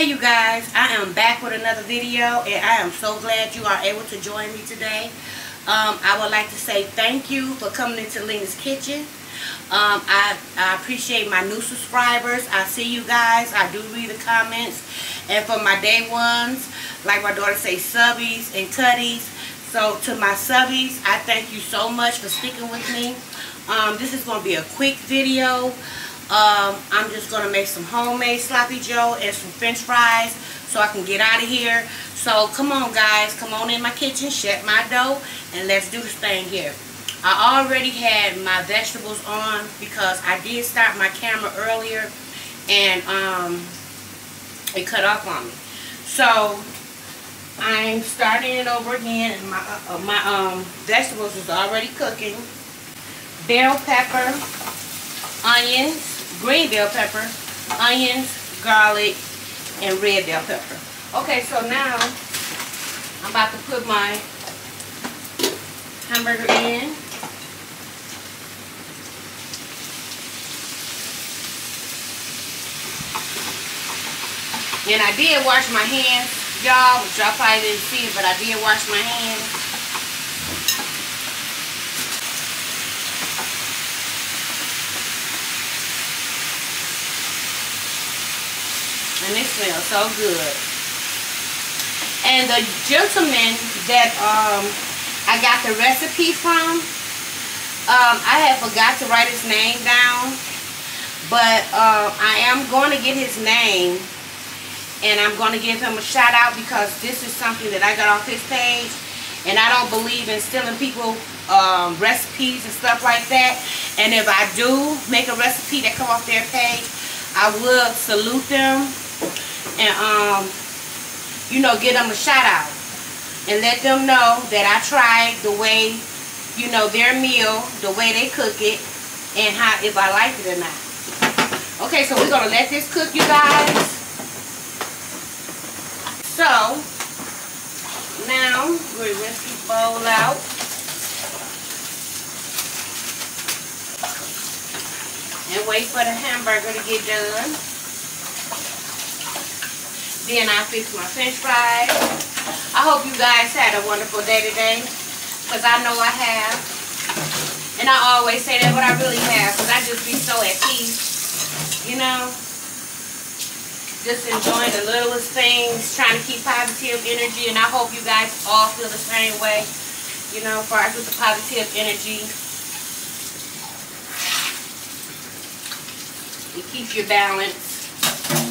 Okay, you guys, I am back with another video, and I am so glad you are able to join me today. Um, I would like to say thank you for coming into Lena's Kitchen. Um, I, I appreciate my new subscribers. I see you guys. I do read the comments. And for my day ones, like my daughter say, subbies and cutties. So to my subbies, I thank you so much for sticking with me. Um, this is going to be a quick video. Um, I'm just going to make some homemade sloppy joe and some french fries so I can get out of here. So come on guys, come on in my kitchen, shut my dough, and let's do this thing here. I already had my vegetables on because I did start my camera earlier and um, it cut off on me. So I'm starting it over again and my, uh, my um, vegetables is already cooking bell pepper, onions, green bell pepper, onions, garlic, and red bell pepper. Okay, so now I'm about to put my hamburger in. And I did wash my hands, y'all, which y'all probably didn't see it, but I did wash my hands. And it smells so good. And the gentleman that um, I got the recipe from, um, I have forgot to write his name down, but uh, I am going to get his name and I'm going to give him a shout out because this is something that I got off his page and I don't believe in stealing people um, recipes and stuff like that and if I do make a recipe that come off their page I will salute them and um, you know, get them a shout out and let them know that I tried the way, you know, their meal, the way they cook it, and how if I like it or not. Okay, so we're gonna let this cook, you guys. So now we're rinse this bowl out. And wait for the hamburger to get done. Then I fix my french fries. I hope you guys had a wonderful day today. Because I know I have. And I always say that, but I really have. Because I just be so at peace. You know? Just enjoying the littlest things. Trying to keep positive energy. And I hope you guys all feel the same way. You know, for us with the positive energy. It keeps your balanced.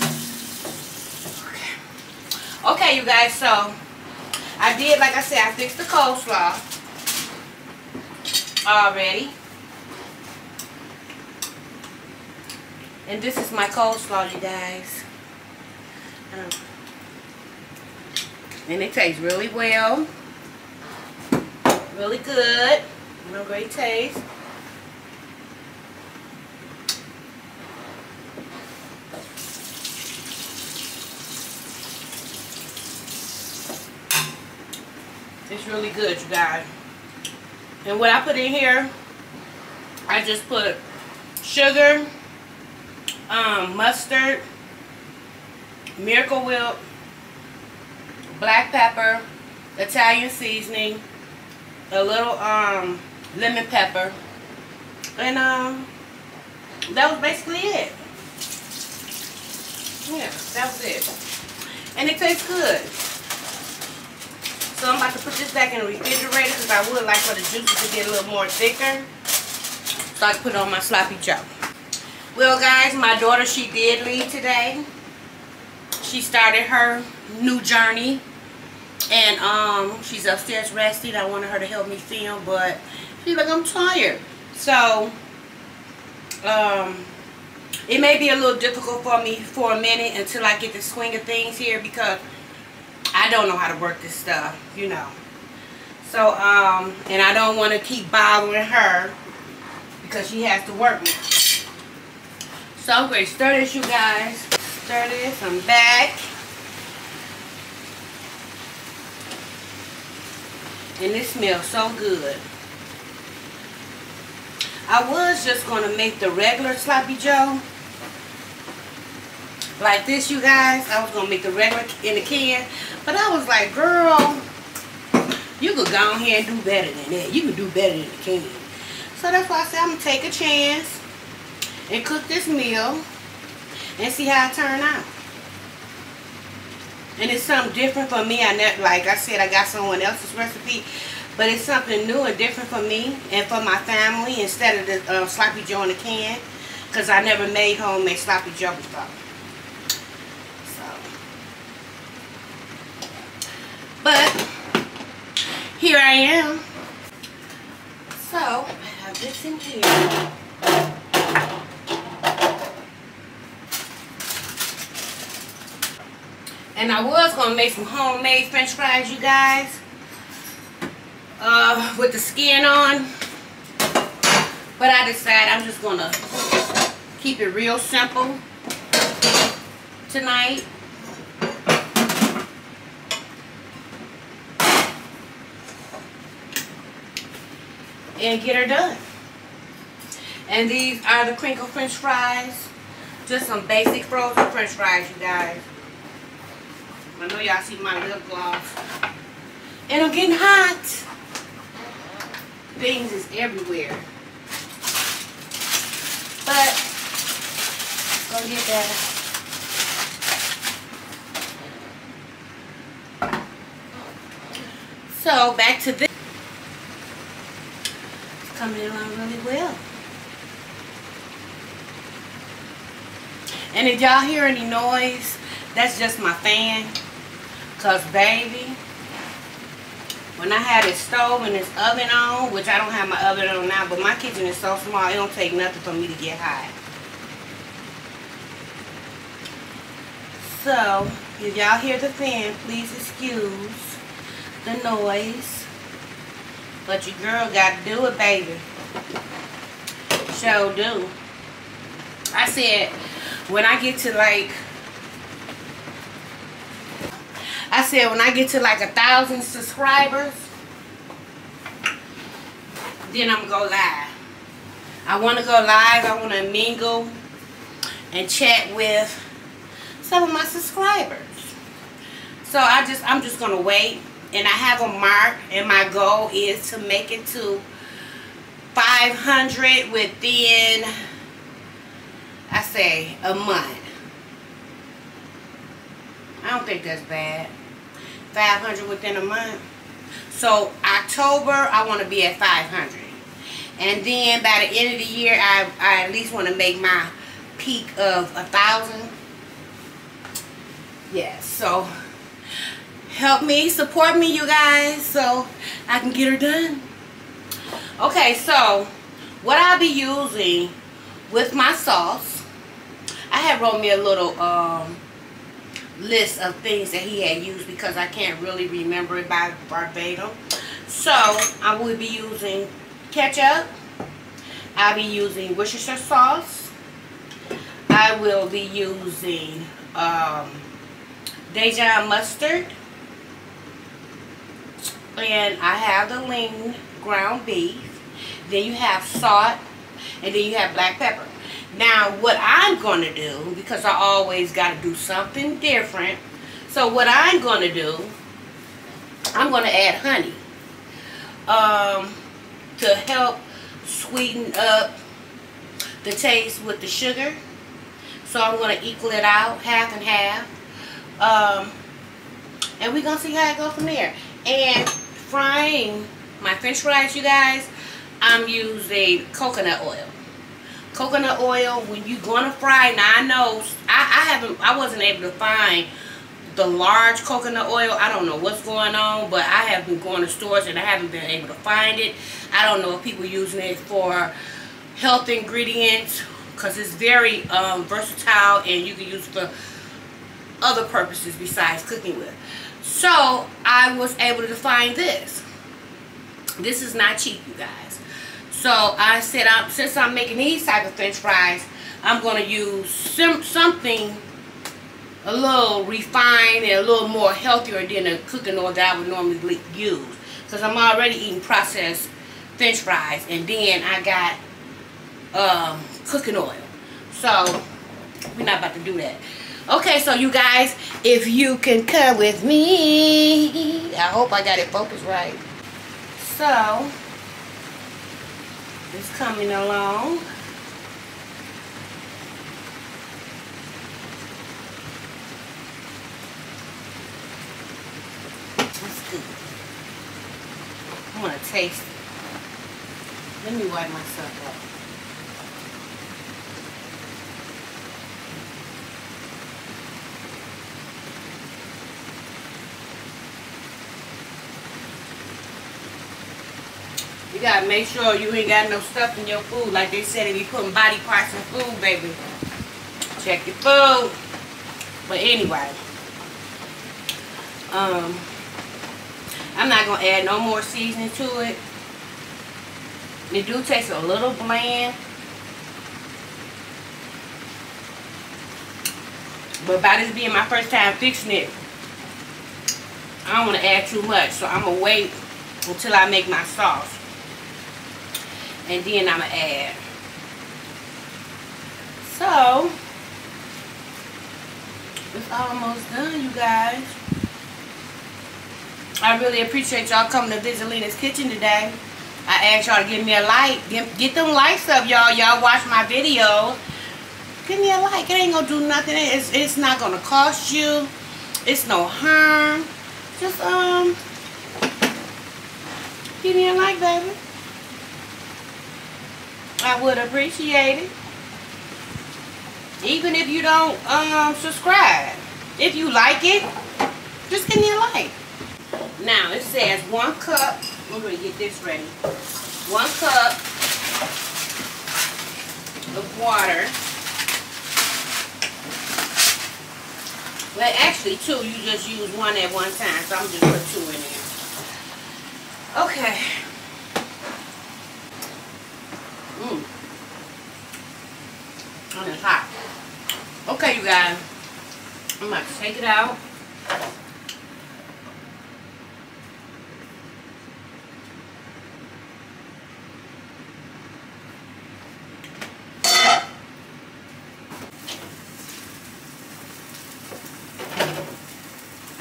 Okay, you guys, so I did, like I said, I fixed the coleslaw already. And this is my coleslaw, you guys. Um, and it tastes really well. Really good. No great taste. It's really good, you guys. And what I put in here, I just put sugar, um, mustard, Miracle Whip, black pepper, Italian seasoning, a little um, lemon pepper, and um, that was basically it. Yeah, that was it. And it tastes good. So I'm about to put this back in the refrigerator because I would like for the juices to get a little more thicker. So I can put on my sloppy joe. Well guys, my daughter, she did leave today. She started her new journey. And um, she's upstairs resting. I wanted her to help me film, but she's like, I'm tired. So, um, it may be a little difficult for me for a minute until I get the swing of things here because I don't know how to work this stuff, you know. So, um, and I don't want to keep bothering her because she has to work now. So I'm going to stir this, you guys. Stir this. I'm back. And it smells so good. I was just going to make the regular sloppy joe. Like this, you guys. I was to make the regular in the can. But I was like, girl, you could go on here and do better than that. You could do better than the can. So that's why I said I'm to take a chance and cook this meal and see how it turn out. And it's something different for me. I never, like I said, I got someone else's recipe. But it's something new and different for me and for my family instead of the uh, sloppy joe in the can. Because I never made homemade sloppy joe before. So. But, here I am. So, I have this in here. And I was going to make some homemade french fries, you guys. Uh, with the skin on. But I decided I'm just going to keep it real simple tonight. And get her done. And these are the crinkle french fries. Just some basic frozen french fries, you guys. I know y'all see my lip gloss. And I'm getting hot. Things is everywhere. But, gonna get better. So, back to this. Coming along really well. And if y'all hear any noise, that's just my fan. Because, baby, when I had this stove and this oven on, which I don't have my oven on now, but my kitchen is so small, it don't take nothing for me to get hot. So, if y'all hear the fan, please excuse the noise. But your girl got to do it, baby. Sure do. I said, when I get to like I said when I get to like a thousand subscribers, then I'm gonna go live. I want to go live. I want to mingle and chat with some of my subscribers. So I just, I'm just gonna wait, and I have a mark, and my goal is to make it to 500 within, I say, a month. I don't think that's bad. 500 within a month. So October, I want to be at 500. And then by the end of the year, I, I at least want to make my peak of a thousand. Yeah, so help me, support me, you guys, so I can get her done. Okay, so what I'll be using with my sauce, I have wrote me a little um, list of things that he had used because I can't really remember it by verbatim. So, I will be using ketchup. I'll be using Worcestershire sauce. I will be using um, Dijon mustard. And I have the lean ground beef. Then you have salt. And then you have black pepper. Now, what I'm going to do, because I always got to do something different, so what I'm going to do, I'm going to add honey um, to help sweeten up the taste with the sugar. So I'm going to equal it out, half and half. Um, and we're going to see how it goes from there. And frying. My french fries, you guys, I'm using coconut oil. Coconut oil when you're gonna fry now I know I, I haven't I wasn't able to find the large coconut oil. I don't know what's going on but I have been going to stores and I haven't been able to find it. I don't know if people using it for health ingredients because it's very um, versatile and you can use it for other purposes besides cooking with. So I was able to find this this is not cheap you guys so I said, I'm, since I'm making these type of french fries, I'm going to use some, something a little refined and a little more healthier than the cooking oil that I would normally use. Because I'm already eating processed french fries. And then I got um, cooking oil. So, we're not about to do that. Okay, so you guys, if you can come with me, I hope I got it focused right. So, it's coming along. That's good. I want to taste it. Let me wipe myself up. You gotta make sure you ain't got no stuff in your food. Like they said, if you putting body parts in food, baby, check your food. But anyway, um, I'm not gonna add no more seasoning to it. It do taste a little bland. But by this being my first time fixing it, I don't want to add too much. So I'm going to wait until I make my sauce and then I'm going to add. So, it's almost done, you guys. I really appreciate y'all coming to visit Lena's Kitchen today. I asked y'all to give me a like. Get, get them likes up, y'all. Y'all watch my videos. Give me a like. It ain't going to do nothing. It's, it's not going to cost you. It's no harm. Just, um, give me a like, baby. I would appreciate it. Even if you don't um, subscribe. If you like it, just give me a like. Now, it says one cup. We're going to get this ready. One cup of water. Well, actually two. You just use one at one time. So I'm just put two in there. Okay. Mmm. And it's hot. Okay, you guys. I'm to take it out.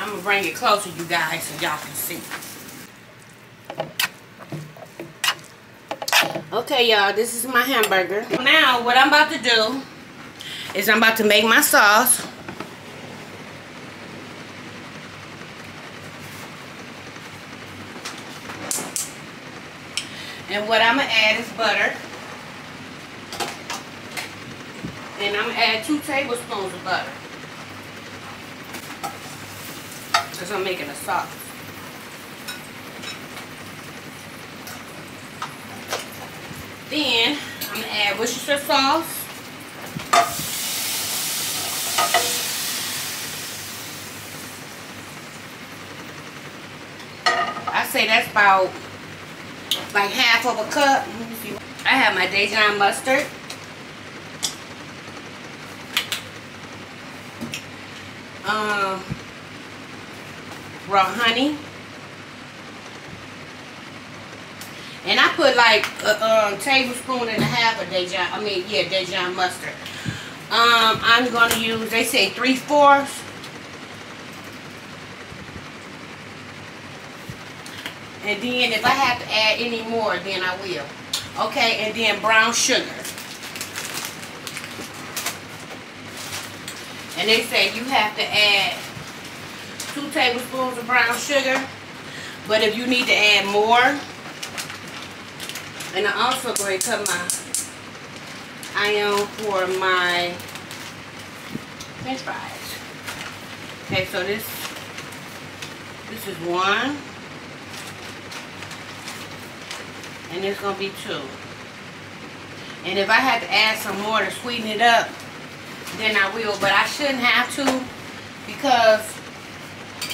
I'm to bring it closer, you guys, so y'all can see. Okay, y'all, this is my hamburger. Now, what I'm about to do is I'm about to make my sauce. And what I'm going to add is butter. And I'm going to add two tablespoons of butter. Because I'm making a sauce. Then I'm to add Worcestershire sauce. I say that's about like half of a cup. I have my Dijon mustard. Um, raw honey. And I put like a, a tablespoon and a half of Dijon, I mean, yeah, Dijon mustard. Um, I'm going to use, they say three-fourths. And then if I have to add any more, then I will. Okay, and then brown sugar. And they say you have to add two tablespoons of brown sugar. But if you need to add more, and I also going to cut my iron for my french fries. Okay, so this this is one. And it's going to be two. And if I had to add some more to sweeten it up, then I will. But I shouldn't have to because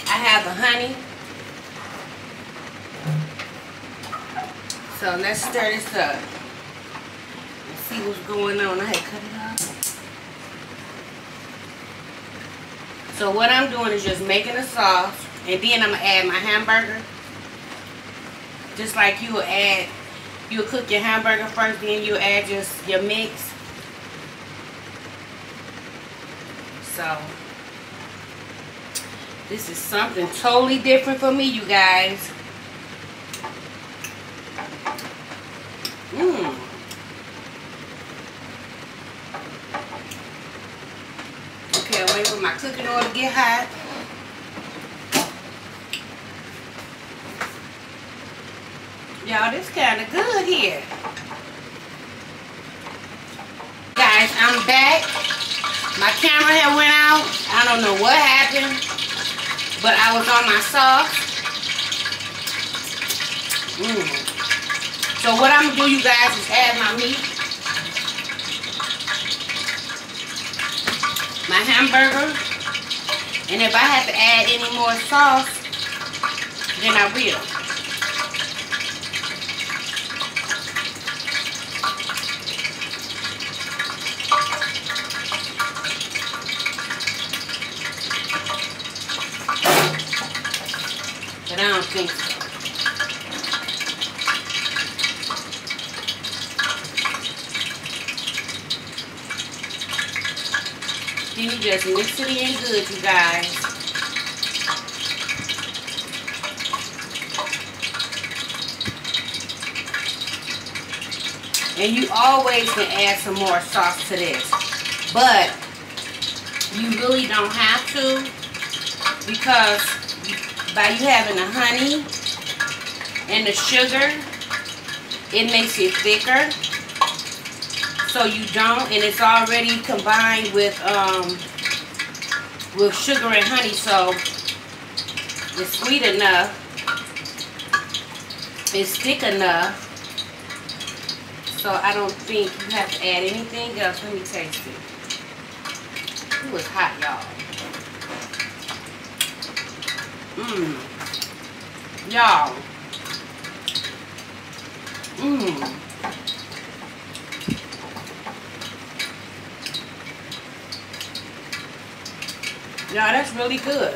I have the honey So let's stir this up. And see what's going on. I had cut it off. So what I'm doing is just making a sauce. And then I'm going to add my hamburger. Just like you would add, you would cook your hamburger first. Then you add just your mix. So This is something totally different for me, you guys. Mmm. Okay, I'm waiting for my cooking oil to get hot. Y'all, this kind of good here. Guys, I'm back. My camera had went out. I don't know what happened. But I was on my sauce. Mmm. So what I'm going to do, you guys, is add my meat. My hamburger. And if I have to add any more sauce, then I will. But I don't think you just mix it in good, you guys. And you always can add some more sauce to this. But you really don't have to because by you having the honey and the sugar, it makes it thicker. So you don't, and it's already combined with um, with sugar and honey, so it's sweet enough. It's thick enough. So I don't think you have to add anything else. Let me taste it. it was hot, y'all. Mmm. Y'all. Mmm. Y'all, that's really good.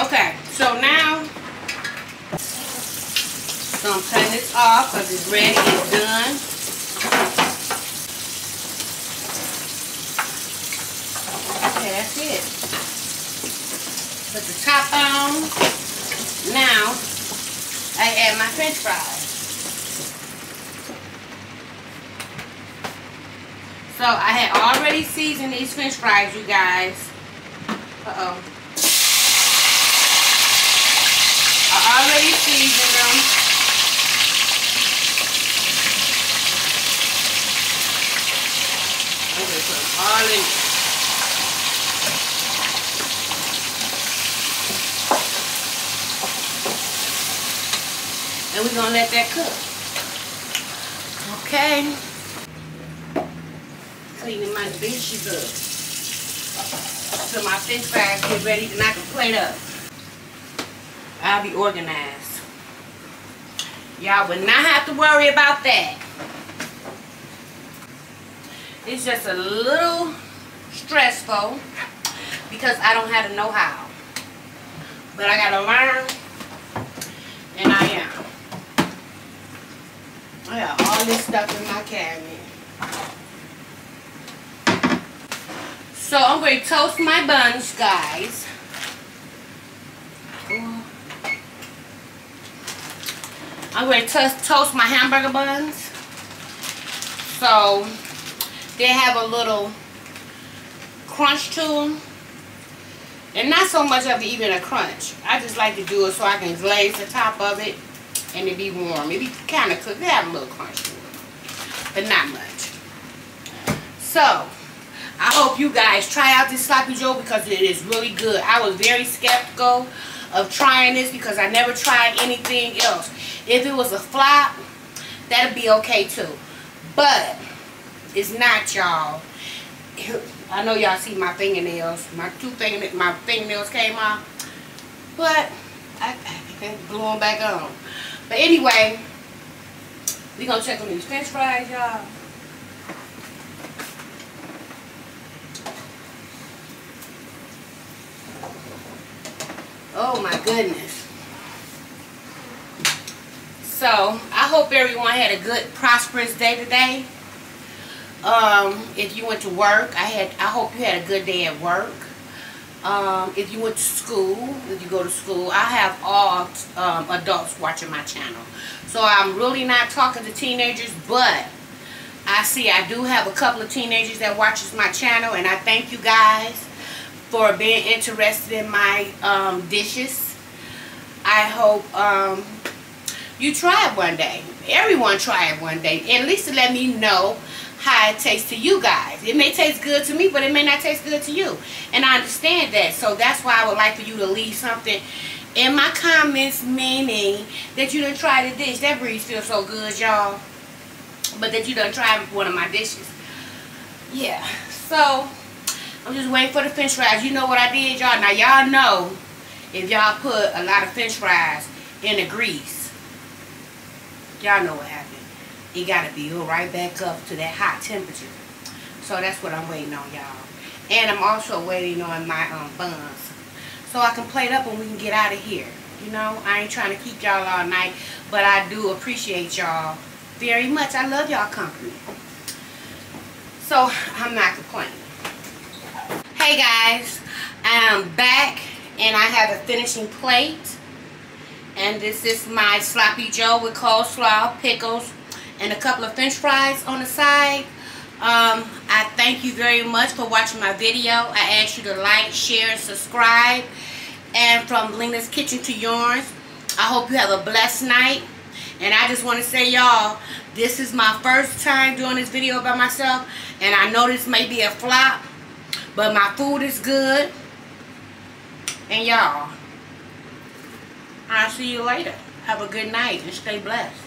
Okay, so now, so I'm cutting this off because it's ready, it's done. Okay, that's it. Put the top on. Now, I add my french fries. So, I had already seasoned these french fries, you guys. Uh-oh. I already seasoned them. I'm going to put them all in. And we're going to let that cook. Okay. Cleaning my dishes up. So my french fries get ready to knock a plate up. I'll be organized. Y'all will not have to worry about that. It's just a little stressful because I don't have the know-how. But I got to learn and I am. I got all this stuff in my cabinet. So I'm going to toast my buns, guys. I'm going to toast my hamburger buns. So they have a little crunch to them. And not so much of even a crunch. I just like to do it so I can glaze the top of it and it be warm. It be kind of cooked. They have a little crunch to but not much. So, I hope you guys try out this Sloppy Joe because it is really good. I was very skeptical of trying this because I never tried anything else. If it was a flop, that'd be okay too. But, it's not, y'all. I know y'all see my fingernails. My two finger, my fingernails came off. But, I, I glue them back on. But anyway, we gonna check on these french fries, y'all. Oh my goodness. So, I hope everyone had a good, prosperous day today. Um, if you went to work, I had. I hope you had a good day at work. Um, if you went to school, if you go to school, I have all um, adults watching my channel. So I'm really not talking to teenagers, but I see I do have a couple of teenagers that watches my channel, and I thank you guys for being interested in my um, dishes. I hope um, you try it one day. Everyone try it one day. At least to let me know how it tastes to you guys. It may taste good to me, but it may not taste good to you. And I understand that. So that's why I would like for you to leave something in my comments, meaning that you done try the dish. That breeze feels so good, y'all. But that you done tried one of my dishes. Yeah. So, I'm just waiting for the french fries. You know what I did, y'all? Now, y'all know if y'all put a lot of french fries in the grease. Y'all know what happened it got to be right back up to that hot temperature. So that's what I'm waiting on, y'all. And I'm also waiting on my um, buns. So I can plate up and we can get out of here. You know, I ain't trying to keep y'all all night. But I do appreciate y'all very much. I love y'all company. So, I'm not complaining. Hey guys, I'm back and I have a finishing plate. And this is my Sloppy Joe with coleslaw, pickles, and a couple of french fries on the side. Um, I thank you very much for watching my video. I ask you to like, share, and subscribe. And from Lena's Kitchen to yours, I hope you have a blessed night. And I just want to say, y'all, this is my first time doing this video by myself. And I know this may be a flop, but my food is good. And y'all, I'll see you later. Have a good night and stay blessed.